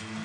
Mm-hmm.